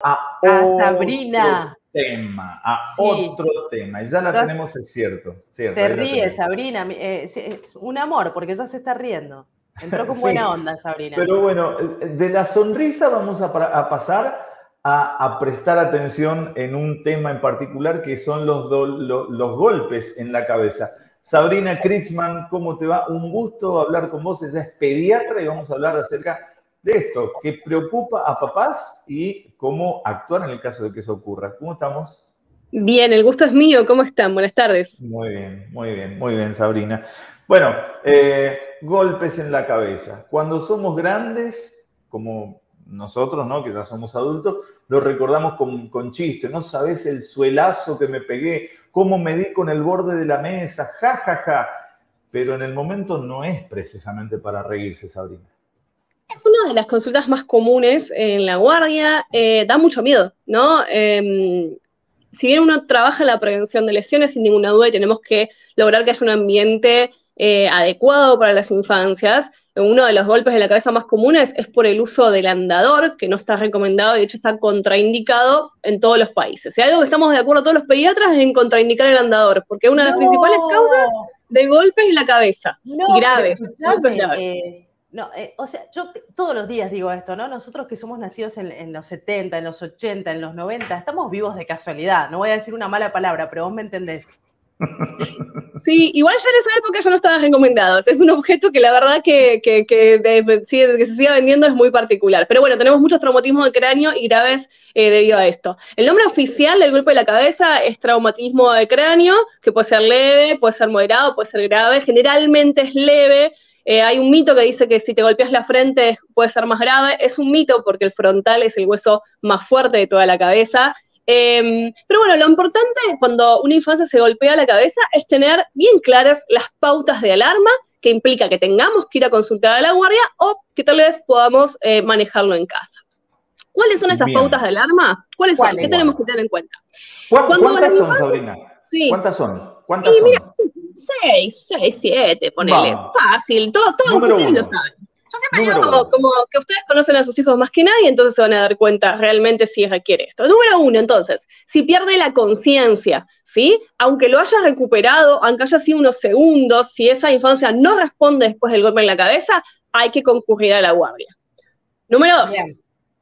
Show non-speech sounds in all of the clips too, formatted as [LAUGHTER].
a, Sabrina. tema, a otro tema. Y ya la tenemos, es cierto. se ríe, Sabrina. Eh, es un amor, porque ya se está riendo. Entró con [LAUGHS] buena onda, Sabrina. Pero bueno, de la sonrisa vamos a, pasar a, prestar atención en un tema en particular que son los, los golpes en la cabeza. Sabrina Kritzman, ¿cómo te va? Un gusto hablar con vos. Ella es pediatra y vamos a hablar acerca de esto que preocupa a papás y cómo actuar en el caso de que eso ocurra. ¿Cómo estamos? Bien, el gusto es mío. ¿Cómo están? Buenas tardes. Muy bien, muy bien, muy bien, Sabrina. Bueno, eh, golpes en la cabeza. Cuando somos grandes, como nosotros, ¿no? Que ya somos adultos, lo recordamos con, con chiste. No sabes el suelazo que me pegué, cómo me di con el borde de la mesa, ja, ja, ja. Pero en el momento no es precisamente para reírse, Sabrina. Es una de las consultas más comunes en la guardia, eh, da mucho miedo, ¿no? Em, si bien uno trabaja en la prevención de lesiones, sin ninguna duda, y tenemos que lograr que haya un ambiente eh, adecuado para las infancias, uno de los golpes de la cabeza más comunes es por el uso del andador, que no está recomendado y de hecho está contraindicado en todos los países. Si algo que estamos de acuerdo todos los pediatras es en contraindicar el andador, porque es una de las principales causas de golpes en la cabeza, graves, golpes graves. Eh, no, eh, o sea, yo todos los días digo esto, ¿no? Nosotros que somos nacidos en, los 70, en los 80, en los 90, estamos vivos de casualidad. No voy a decir una mala palabra, pero vos me entendés. [LAUGHS] Sí, igual ya en esa época ya no estaban recomendados. Es un objeto que la verdad que, que, que, se siga vendiendo es muy particular. Pero bueno, tenemos muchos traumatismos de cráneo y graves eh, debido a esto. El nombre oficial del golpe de la cabeza es traumatismo de cráneo, que puede ser leve, puede ser moderado, puede ser grave. Generalmente es leve. Eh, hay un mito que dice que si te golpeas la frente puede ser más grave. Es un mito porque el frontal es el hueso más fuerte de toda la cabeza Em, pero bueno, lo importante cuando una infancia se golpea la cabeza es tener bien claras las pautas de alarma que implica que tengamos que ir a consultar a la guardia o que tal vez podamos eh, manejarlo en casa. ¿Cuáles son estas pautas de alarma? ¿Cuáles son? ¿Qué tenemos que tener en cuenta? ¿Cuántas son, Sabrina? ¿Cuántas son? ¿Cuántas y mira, seis, seis, siete, ponele. Fácil, todos ustedes lo saben. Yo siempre digo como, que ustedes conocen a sus hijos más que nadie, entonces se van a dar cuenta realmente si requiere esto. Número uno, entonces, si pierde la conciencia, ¿sí? Aunque lo haya recuperado, aunque haya sido unos segundos, si esa infancia no responde después del golpe en la cabeza, hay que concurrir a la guardia. Número dos.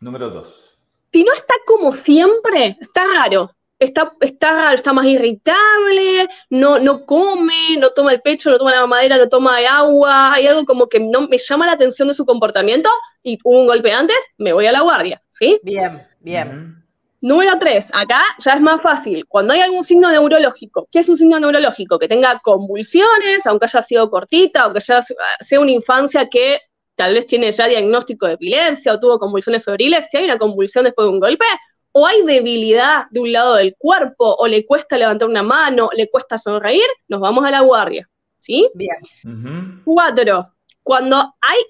Número dos. Si no está como siempre, está raro está, está, está más irritable, no, no come, no toma el pecho, no toma la mamadera, no toma agua, hay algo como que no me llama la atención de su comportamiento y hubo un golpe antes, me voy a la guardia, ¿sí? Bien, bien. Número tres, acá ya es más fácil. Cuando hay algún signo neurológico, ¿qué es un signo neurológico? Que tenga convulsiones, aunque haya sido cortita, aunque ya sea una infancia que tal vez tiene ya diagnóstico de epilepsia o tuvo convulsiones febriles, si hay una convulsión después de un golpe, o hay debilidad de un lado del cuerpo, o le cuesta levantar una mano, le cuesta sonreír, nos vamos a la guardia. ¿Sí? Bien. Cuatro, cuando hay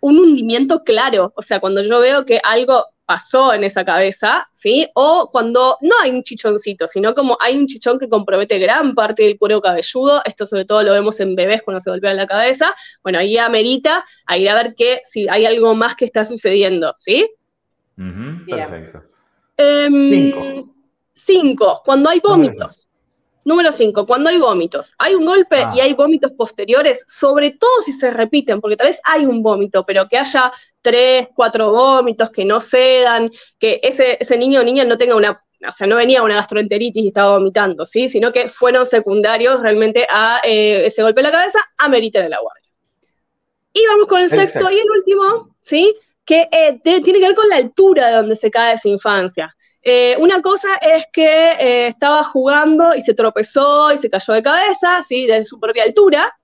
un hundimiento claro, o sea, cuando yo veo que algo pasó en esa cabeza, ¿sí? O cuando no hay un chichoncito, sino como hay un chichón que compromete gran parte del cuero cabelludo, esto sobre todo lo vemos en bebés cuando se golpean la cabeza, bueno, ahí amerita a ir a ver que si hay algo más que está sucediendo, ¿sí? perfecto. Em, cinco. cinco. cuando hay vómitos. Número cinco, cuando hay vómitos. Hay un golpe y ah. hay vómitos posteriores, sobre todo si se repiten, porque tal vez hay un vómito, pero que haya tres, cuatro vómitos que no cedan, que ese, ese niño o niña no tenga una, o sea, no venía una gastroenteritis y estaba vomitando, ¿sí? Sino que fueron secundarios realmente a eh, ese golpe en la cabeza, ameritan el guardia. Y vamos con el sexto y el último, ¿sí? Que eh, tiene que ver con la altura de donde se cae esa infancia. Eh, una cosa es que eh, estaba jugando y se tropezó y se cayó de cabeza, ¿sí? de su propia altura.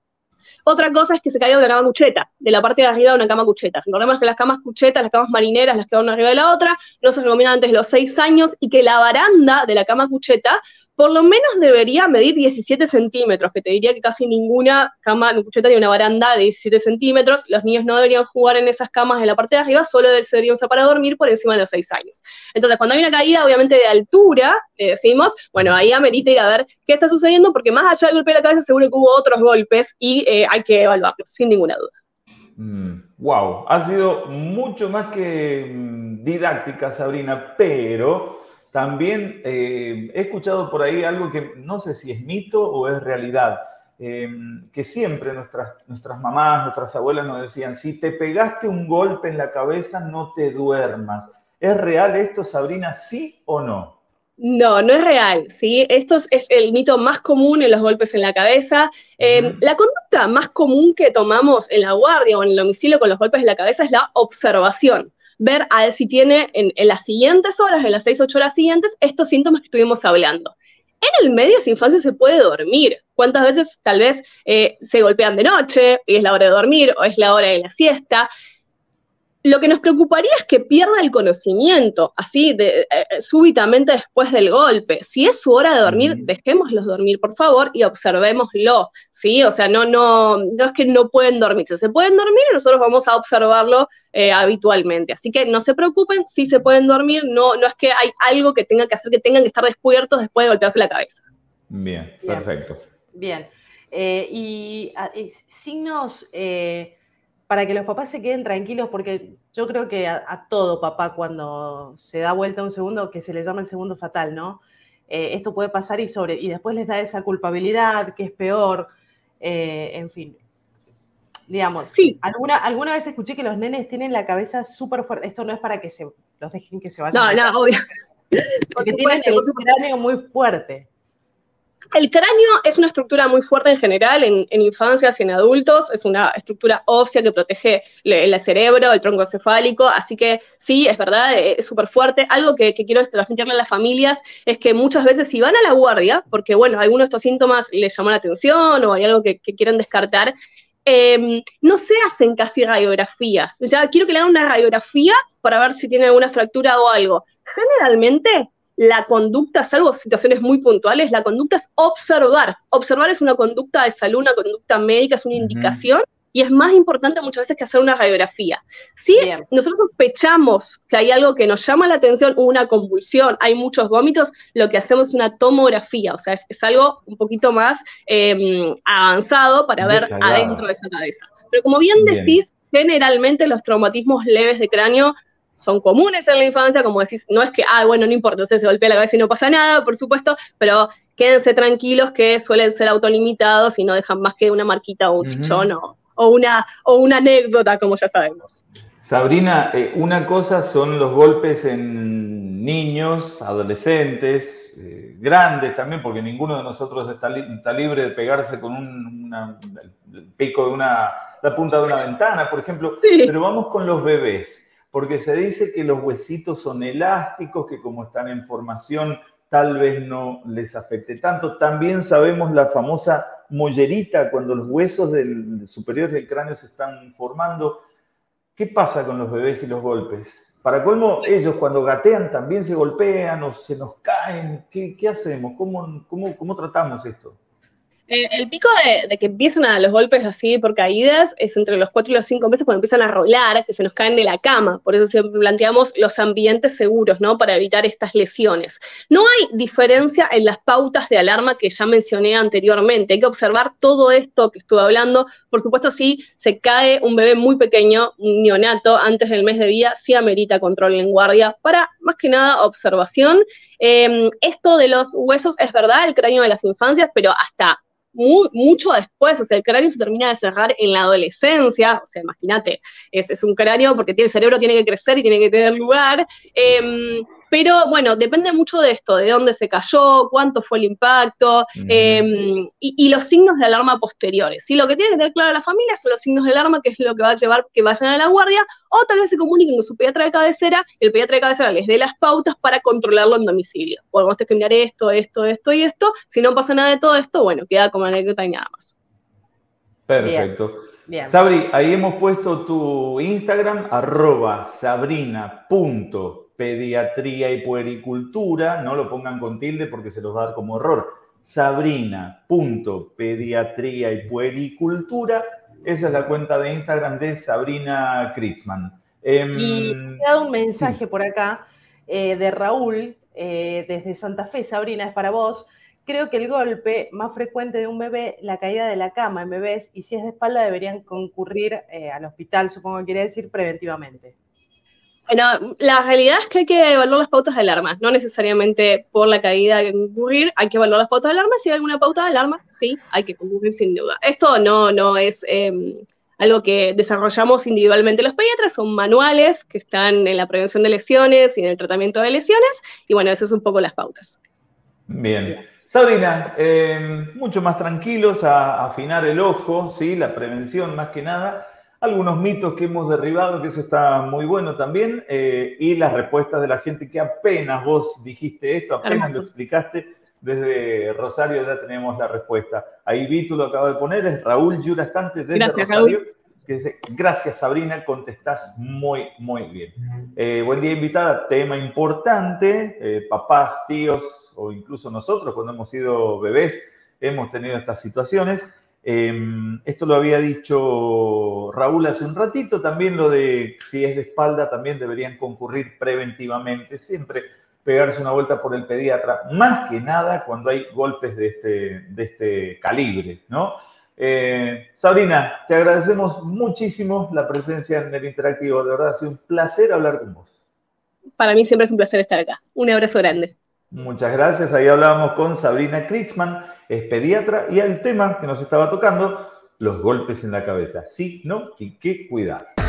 Otra cosa es que se caiga de una cama cucheta, de la parte de arriba de una cama cucheta. Recordemos que las camas cuchetas, las camas marineras, las que van una arriba de la otra, no se recomiendan antes de los seis años y que la baranda de la cama cucheta por lo menos debería medir 17 centímetros, que te diría que casi ninguna cama cucheta tiene una baranda de 17 centímetros. Los niños no deberían jugar en esas camas en la parte de arriba, solo se deberían usar para dormir por encima de los 6 años. Entonces, cuando hay una caída, obviamente, de altura, le decimos, bueno, ahí amerita ir a ver qué está sucediendo, porque más allá del golpe de la cabeza, seguro que hubo otros golpes y eh, hay que evaluarlos, sin ninguna duda. wow, mm, ha sido mucho más que mm, didáctica, Sabrina, pero también eh, he escuchado por ahí algo que no sé si es mito o es realidad, em, que siempre nuestras, nuestras mamás, nuestras abuelas nos decían, si te pegaste un golpe en la cabeza, no te duermas. ¿Es real esto, Sabrina, sí o no? No, no es real, ¿sí? Esto es el mito más común en los golpes en la cabeza. Em, la conducta más común que tomamos en la guardia o en el domicilio con los golpes en la cabeza es la observación. Ver a ver si tiene en, las siguientes horas, en las 6, 8 horas siguientes, estos síntomas que estuvimos hablando. En el medio de infancia se puede dormir. ¿Cuántas veces tal vez eh, se golpean de noche y es la hora de dormir o es la hora de la siesta? Lo que nos preocuparía es que pierda el conocimiento, así, de, eh, súbitamente después del golpe. Si es su hora de dormir, dejémoslos dormir, por favor, y observémoslo, ¿sí? O sea, no, no, no es que no pueden dormirse, se pueden dormir y nosotros vamos a observarlo eh, habitualmente. Así que no se preocupen, si se pueden dormir, no, no es que hay algo que tengan que hacer, que tengan que estar despiertos después de golpearse la cabeza. Bien, perfecto. Bien. Eh, y, ah, signos para que los papás se queden tranquilos, porque yo creo que a, todo papá cuando se da vuelta un segundo, que se le llama el segundo fatal, ¿no? Eh, esto puede pasar y, sobre, y después les da esa culpabilidad, que es peor, eh, en fin. Digamos, sí. alguna, alguna vez escuché que los nenes tienen la cabeza súper fuerte. Esto no es para que se los dejen que se vayan. No, no, obvio. Porque tienen el cráneo muy fuerte. El cráneo es una estructura muy fuerte en general en, infancias y en adultos, es una estructura ósea que protege el cerebro, el tronco cefálico, así que sí, es verdad, eh, es súper fuerte. Algo que, quiero transmitirle a las familias es que muchas veces si van a la guardia, porque bueno, algunos de estos síntomas les llamó la atención o hay algo que, quieren descartar, em, no se hacen casi radiografías. O sea, quiero que le hagan una radiografía para ver si tiene alguna fractura o algo. Generalmente la conducta, salvo situaciones muy puntuales, la conducta es observar. Observar es una conducta de salud, una conducta médica, es una indicación y es más importante muchas veces que hacer una radiografía. Si nosotros sospechamos que hay algo que nos llama la atención, una convulsión, hay muchos vómitos, lo que hacemos es una tomografía, o sea, es, algo un poquito más em, avanzado para ver adentro de esa cabeza. Pero como bien, decís, generalmente los traumatismos leves de cráneo son comunes en la infancia, como decís, no es que, ah, bueno, no importa, entonces se golpea la cabeza y no pasa nada, por supuesto, pero quédense tranquilos que suelen ser autolimitados y no dejan más que una marquita o un chichón o, una, o una anécdota, como ya sabemos. Sabrina, eh, una cosa son los golpes en niños, adolescentes, eh, grandes también, porque ninguno de nosotros está, libre de pegarse con un, el pico de una, la punta de una ventana, por ejemplo, pero vamos con los bebés porque se dice que los huesitos son elásticos, que como están en formación tal vez no les afecte tanto. También sabemos la famosa mollerita, cuando los huesos del, superiores del cráneo se están formando. ¿Qué pasa con los bebés y los golpes? Para colmo, ellos cuando gatean también se golpean o se nos caen. ¿Qué, hacemos? ¿Cómo, cómo, cómo tratamos esto? Eh, el pico de, que empiezan a los golpes así por caídas es entre los 4 y los 5 meses cuando empiezan a rolar, que se nos caen de la cama. Por eso siempre planteamos los ambientes seguros, ¿no? Para evitar estas lesiones. No hay diferencia en las pautas de alarma que ya mencioné anteriormente. Hay que observar todo esto que estuve hablando. Por supuesto, si se cae un bebé muy pequeño, un neonato, antes del mes de vida, sí amerita control en guardia para, más que nada, observación. Em, esto de los huesos es verdad, el cráneo de las infancias, pero hasta mucho después, o sea, el cráneo se termina de cerrar en la adolescencia, o sea, imagínate, es, es, un cráneo porque tiene, el cerebro tiene que crecer y tiene que tener lugar, em, pero bueno, depende mucho de esto, de dónde se cayó, cuánto fue el impacto em, y, los signos de alarma posteriores. ¿sí? Lo que tiene que tener claro la familia son los signos de alarma, que es lo que va a llevar que vayan a la guardia, o tal vez se comuniquen con su pediatra de cabecera y el pediatra de cabecera les dé las pautas para controlarlo en domicilio. Podemos tener que mirar esto, esto, esto y esto. Si no pasa nada de todo esto, bueno, queda como anécdota y nada más. Perfecto. Sabri, ahí hemos puesto tu Instagram, arroba sabrina.com pediatría y puericultura, no lo pongan con tilde porque se los va a dar como error. Sabrina.pediatría y puericultura, esa es la cuenta de Instagram de Sabrina Kritzman. Em, y me ha dado un mensaje por acá eh, de Raúl, eh, desde Santa Fe, Sabrina, es para vos, creo que el golpe más frecuente de un bebé, la caída de la cama en bebés, y si es de espalda deberían concurrir eh, al hospital, supongo que quiere decir preventivamente. Bueno, la realidad es que hay que evaluar las pautas de alarma, no necesariamente por la caída que concurrir, hay que evaluar las pautas de alarma, si hay alguna pauta de alarma, sí, hay que concurrir sin duda. Esto no, no es em, algo que desarrollamos individualmente los pediatras, son manuales que están en la prevención de lesiones y en el tratamiento de lesiones, y bueno, esas son un poco las pautas. Bien. Sabrina, em, mucho más tranquilos a, afinar el ojo, ¿sí? la prevención más que nada algunos mitos que hemos derribado, que eso está muy bueno también, eh, y las respuestas de la gente que apenas vos dijiste esto, apenas lo explicaste, desde Rosario ya tenemos la respuesta. Ahí Vito lo acaba de poner, es Raúl Yurastante desde Rosario. Que dice, gracias Sabrina, contestás muy, muy bien. Eh, buen día invitada, tema importante, eh, papás, tíos o incluso nosotros cuando hemos sido bebés hemos tenido estas situaciones. Em, esto lo había dicho Raúl hace un ratito, también lo de si es de espalda, también deberían concurrir preventivamente, siempre pegarse una vuelta por el pediatra, más que nada cuando hay golpes de este, de este calibre, ¿no? Eh, Sabrina, te agradecemos muchísimo la presencia en el interactivo, de verdad ha sido un placer hablar con vos. Para mí siempre es un placer estar acá. Un abrazo grande. Muchas gracias. Ahí hablábamos con Sabrina Kritzman, es pediatra, y el tema que nos estaba tocando, los golpes en la cabeza. Sí, no y qué cuidar.